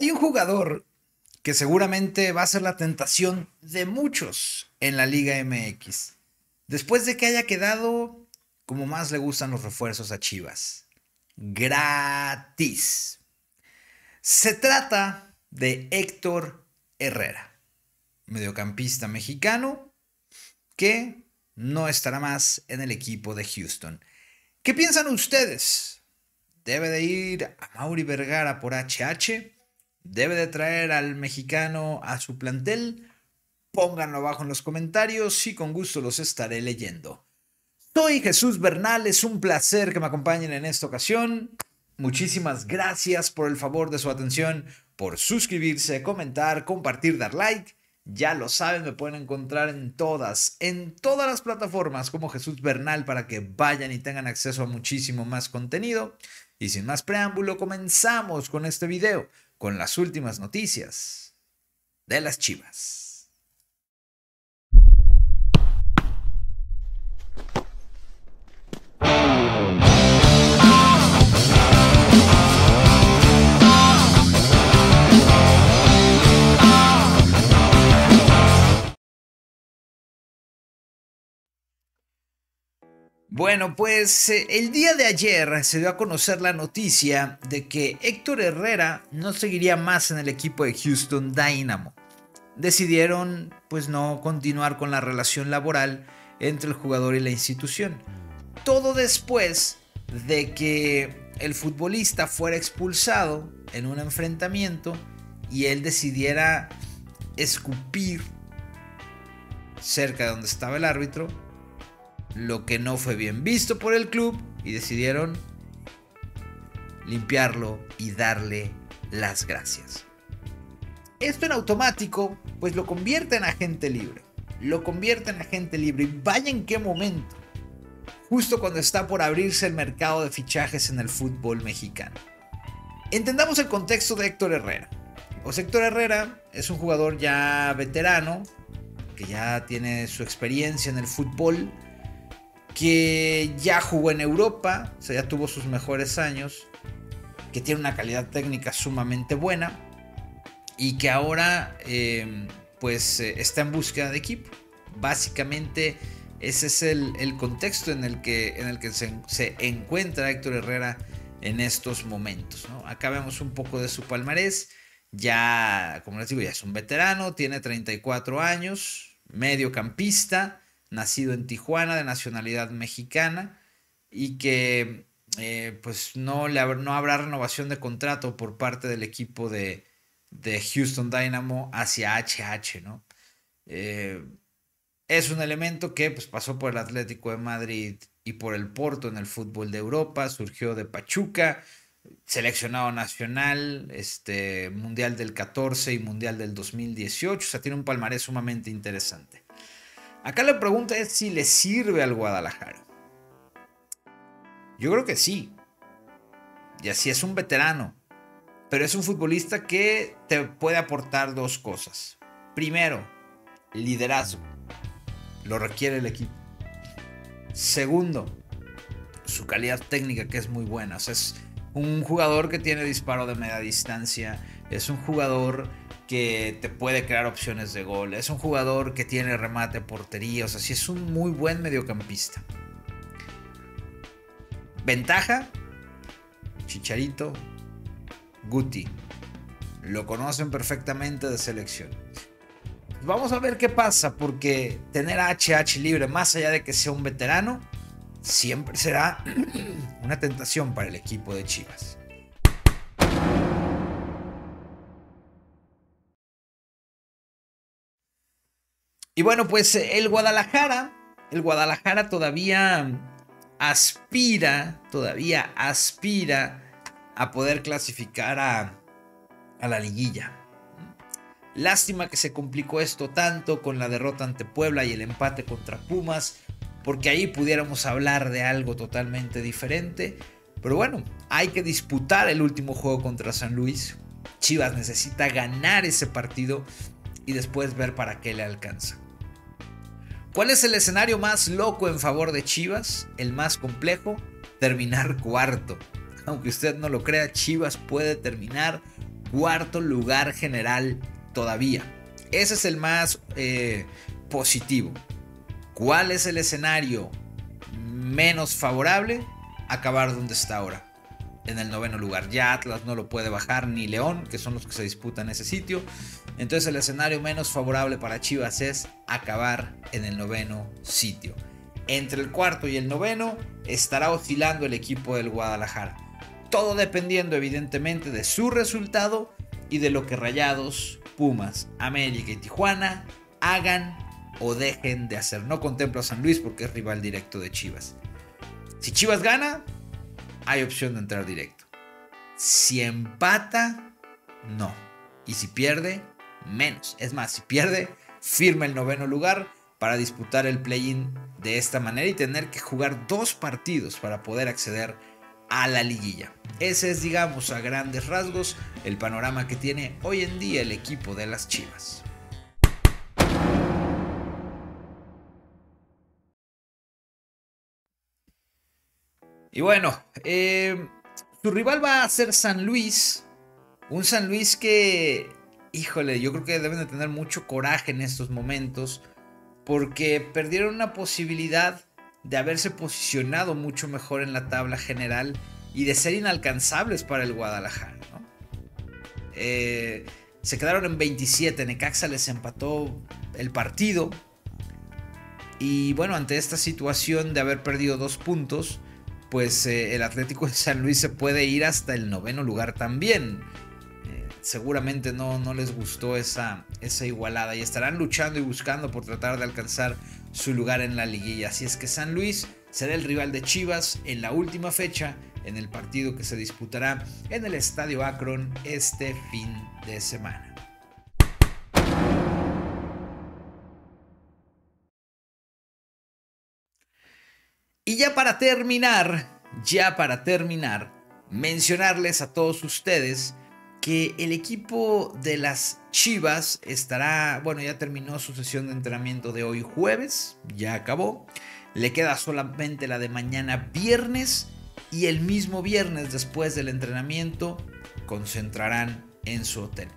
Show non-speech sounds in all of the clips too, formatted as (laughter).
Hay un jugador que seguramente va a ser la tentación de muchos en la Liga MX, después de que haya quedado como más le gustan los refuerzos a Chivas. Gratis. Se trata de Héctor Herrera, mediocampista mexicano que no estará más en el equipo de Houston. ¿Qué piensan ustedes? ¿Debe de ir a Mauri Vergara por HH? ¿Debe de traer al mexicano a su plantel? Pónganlo abajo en los comentarios y con gusto los estaré leyendo. Soy Jesús Bernal, es un placer que me acompañen en esta ocasión. Muchísimas gracias por el favor de su atención, por suscribirse, comentar, compartir, dar like. Ya lo saben, me pueden encontrar en todas, en todas las plataformas como Jesús Bernal para que vayan y tengan acceso a muchísimo más contenido. Y sin más preámbulo, comenzamos con este video, con las últimas noticias de las chivas. Bueno, pues eh, el día de ayer se dio a conocer la noticia de que Héctor Herrera no seguiría más en el equipo de Houston Dynamo. Decidieron pues no continuar con la relación laboral entre el jugador y la institución. Todo después de que el futbolista fuera expulsado en un enfrentamiento y él decidiera escupir cerca de donde estaba el árbitro lo que no fue bien visto por el club y decidieron limpiarlo y darle las gracias. Esto en automático, pues lo convierte en agente libre. Lo convierte en agente libre. Y vaya en qué momento. Justo cuando está por abrirse el mercado de fichajes en el fútbol mexicano. Entendamos el contexto de Héctor Herrera. Pues Héctor Herrera es un jugador ya veterano, que ya tiene su experiencia en el fútbol, que ya jugó en Europa, o sea, ya tuvo sus mejores años, que tiene una calidad técnica sumamente buena y que ahora eh, pues eh, está en búsqueda de equipo. Básicamente ese es el, contexto en el que, en el que se, encuentra Héctor Herrera en estos momentos. Acá vemos un poco de su palmarés. Ya, como les digo, ya es un veterano, tiene 34 años, mediocampista nacido en Tijuana, de nacionalidad mexicana, y que eh, pues no, le, no habrá renovación de contrato por parte del equipo de, Houston Dynamo hacia HH, ¿no? Eh, es un elemento que pues, pasó por el Atlético de Madrid y por el Porto en el fútbol de Europa, surgió de Pachuca, seleccionado nacional, este, Mundial del 14 y Mundial del 2018, o sea, tiene un palmarés sumamente interesante. Acá la pregunta es si le sirve al Guadalajara. Yo creo que sí. Y así es un veterano. Pero es un futbolista que te puede aportar dos cosas. Primero, liderazgo. Lo requiere el equipo. Segundo, su calidad técnica que es muy buena. O sea, es un jugador que tiene disparo de media distancia. Es un jugador que te puede crear opciones de gol. Es un jugador que tiene remate, portería. O sea, sí es un muy buen mediocampista. Ventaja, Chicharito, Guti. Lo conocen perfectamente de selección. Vamos a ver qué pasa, porque tener HH libre, más allá de que sea un veterano, siempre será (clears throat) una tentación para el equipo de Chivas. Y bueno, pues el Guadalajara, el Guadalajara todavía aspira, todavía aspira a poder clasificar a, a la liguilla. Lástima que se complicó esto tanto con la derrota ante Puebla y el empate contra Pumas, porque ahí pudiéramos hablar de algo totalmente diferente. Pero bueno, hay que disputar el último juego contra San Luis. Chivas necesita ganar ese partido y después ver para qué le alcanza. ¿Cuál es el escenario más loco en favor de Chivas? El más complejo, terminar cuarto. (laughs) Aunque usted no lo crea, Chivas puede terminar cuarto lugar general todavía. Ese es el más eh, positivo. ¿Cuál es el escenario menos favorable? Acabar donde está ahora, en el noveno lugar. Ya Atlas no lo puede bajar ni León, que son los que se disputan ese sitio. Entonces el escenario menos favorable para Chivas es acabar en el noveno sitio. Entre el cuarto y el noveno estará oscilando el equipo del Guadalajara. Todo dependiendo evidentemente de su resultado y de lo que Rayados, Pumas, América y Tijuana hagan o dejen de hacer. No contemplo a San Luis porque es rival directo de Chivas. Si Chivas gana, hay opción de entrar directo. Si empata, no. Y si pierde, menos. Es más, si pierde, firma el noveno lugar para disputar el play-in de esta manera y tener que jugar dos partidos para poder acceder a la liguilla. Ese es, digamos, a grandes rasgos el panorama que tiene hoy en día el equipo de las Chivas. Y bueno, eh, su rival va a ser San Luis. Un San Luis que, híjole, yo creo que deben de tener mucho coraje en estos momentos. Porque perdieron una posibilidad de haberse posicionado mucho mejor en la tabla general y de ser inalcanzables para el Guadalajara. Eh, se quedaron en 27, Necaxa les empató el partido. Y bueno, ante esta situación de haber perdido dos puntos, pues eh, el Atlético de San Luis se puede ir hasta el noveno lugar también. Eh, seguramente no, no, les gustó esa, esa igualada y estarán luchando y buscando por tratar de alcanzar su lugar en la liguilla. Así es que San Luis será el rival de Chivas en la última fecha en el partido que se disputará en el Estadio Akron este fin de semana. Y ya para terminar, ya para terminar, mencionarles a todos ustedes que el equipo de las Chivas estará, bueno, ya terminó su sesión de entrenamiento de hoy jueves, ya acabó. Le queda solamente la de mañana viernes y el mismo viernes después del entrenamiento concentrarán en su hotel.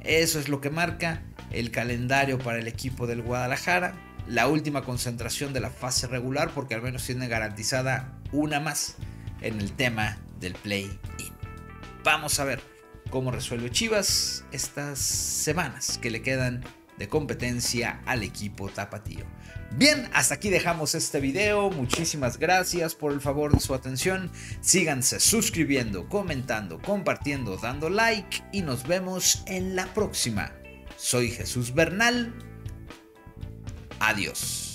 Eso es lo que marca el calendario para el equipo del Guadalajara la última concentración de la fase regular porque al menos tiene garantizada una más en el tema del play-in. Vamos a ver cómo resuelve Chivas estas semanas que le quedan de competencia al equipo tapatío. Bien, hasta aquí dejamos este video. Muchísimas gracias por el favor de su atención. Síganse suscribiendo, comentando, compartiendo, dando like y nos vemos en la próxima. Soy Jesús Bernal Adiós.